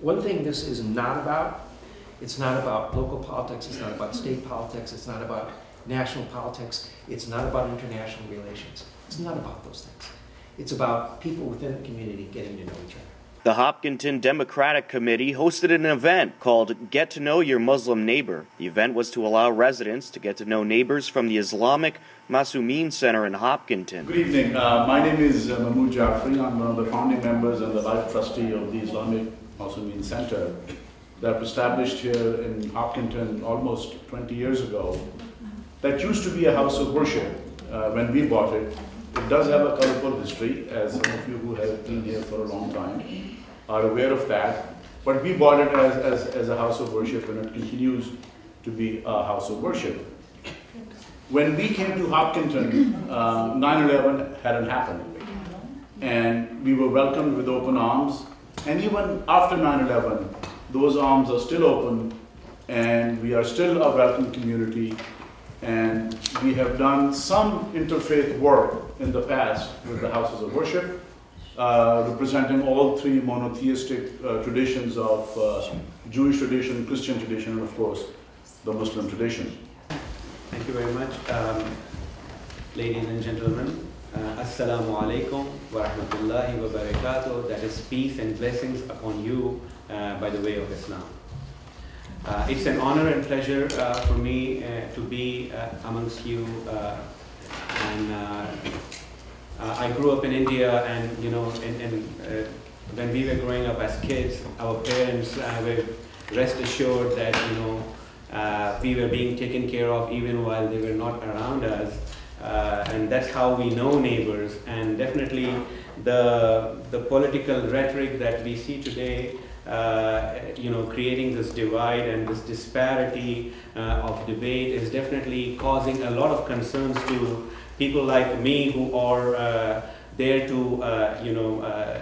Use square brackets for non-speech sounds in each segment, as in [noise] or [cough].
One thing this is not about, it's not about local politics, it's not about state politics, it's not about national politics, it's not about international relations. It's not about those things. It's about people within the community getting to know each other. The Hopkinton Democratic Committee hosted an event called Get to Know Your Muslim Neighbor. The event was to allow residents to get to know neighbors from the Islamic Masumeen Center in Hopkinton. Good evening. Uh, my name is uh, Mahmoud Jafri. I'm one of the founding members and the life trustee of the Islamic Masumeen Center that was established here in Hopkinton almost 20 years ago. That used to be a house of worship uh, when we bought it. It does have a colorful history, as some of you who have been here for a long time are aware of that. But we bought it as, as, as a house of worship and it continues to be a house of worship. When we came to Hopkinton, 9-11 um, hadn't happened. And we were welcomed with open arms. And even after 9-11, those arms are still open and we are still a welcome community. And we have done some interfaith work in the past with the houses of worship, uh, representing all three monotheistic uh, traditions of uh, Jewish tradition, Christian tradition, and of course, the Muslim tradition. Thank you very much. Um, ladies and gentlemen, uh, Assalamu alaikum wa rahmatullahi wa barakatuh. That is peace and blessings upon you uh, by the way of Islam. Uh, it's an honor and pleasure uh, for me uh, to be uh, amongst you. and I grew up in India, and you know, in, in, when we were growing up as kids, our parents were rest assured that you know we were being taken care of even while they were not around us. Uh, and that's how we know neighbors. And definitely the, the political rhetoric that we see today, uh, you know, creating this divide and this disparity uh, of debate is definitely causing a lot of concerns to people like me who are uh, there to, uh, you know, uh,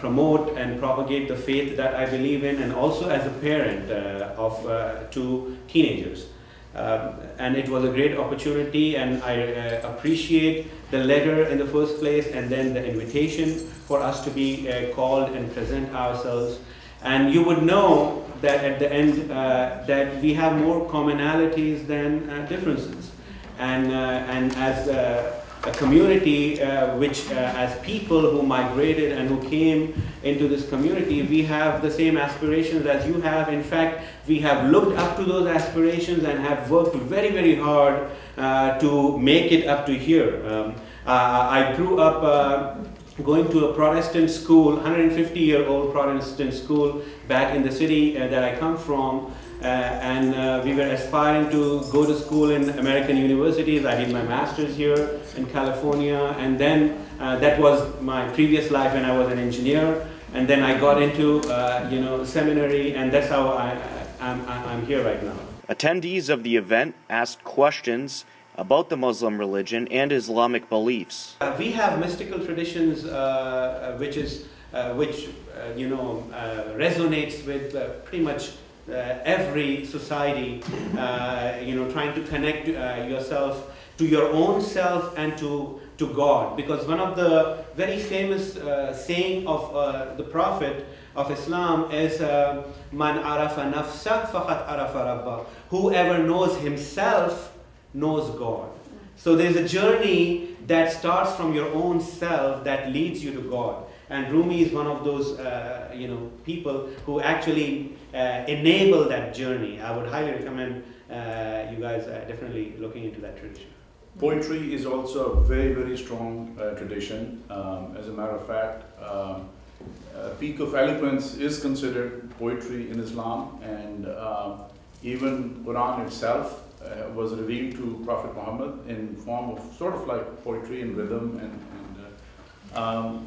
promote and propagate the faith that I believe in, and also as a parent of two teenagers. Um, and it was a great opportunity, and I uh, appreciate the letter in the first place, and then the invitation for us to be uh, called and present ourselves. And you would know that at the end that we have more commonalities than differences. And, and as a community uh, which, uh, as people who migrated and who came into this community, we have the same aspirations as you have. In fact, we have looked up to those aspirations and have worked very, very hard uh, to make it up to here. Um, uh, I grew up uh, going to a Protestant school, 150 year old Protestant school back in the city uh, that I come from. Uh, and uh, we were aspiring to go to school in American universities. I did my master's here in California, and then uh, that was my previous life when I was an engineer. And then I got into, you know, seminary, and that's how I, I'm, I'm here right now. Attendees of the event asked questions about the Muslim religion and Islamic beliefs. Uh, we have mystical traditions, uh, which is uh, which you know resonates with pretty much uh, every society, uh, you know, trying to connect uh, yourself to your own self and to, to God. Because one of the very famous saying of the Prophet of Islam is Man arafa nafsak faqat arafa rabba. Whoever knows himself knows God. So there's a journey that starts from your own self that leads you to God. And Rumi is one of those, uh, you know, people who actually uh, enable that journey. I would highly recommend uh, you guys uh, definitely looking into that tradition. Poetry is also a very, very strong uh, tradition. Um, as a matter of fact, um, peak of eloquence is considered poetry in Islam, and um, even Quran itself uh, was revealed to Prophet Muhammad in form of sort of like poetry and rhythm and, and uh, um,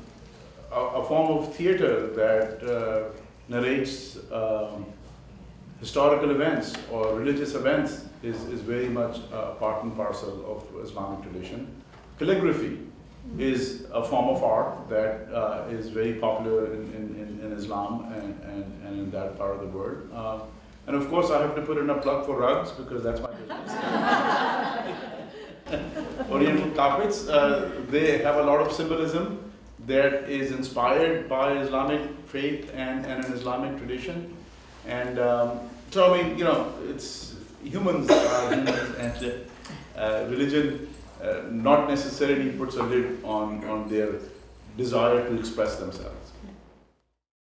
a, a, form of theater that uh, narrates um, historical events or religious events is, is very much a part and parcel of Islamic tradition. Calligraphy is a form of art that uh, is very popular in, in, in Islam and, and, and, in that part of the world. And of course, I have to put in a plug for rugs because that's my business. [laughs] Oriental carpets, uh, they have a lot of symbolism that is inspired by Islamic faith and, and an Islamic tradition. And um, so, I mean, you know, it's humans are humans, and uh, religion uh, not necessarily puts a lid on, on their desire to express themselves.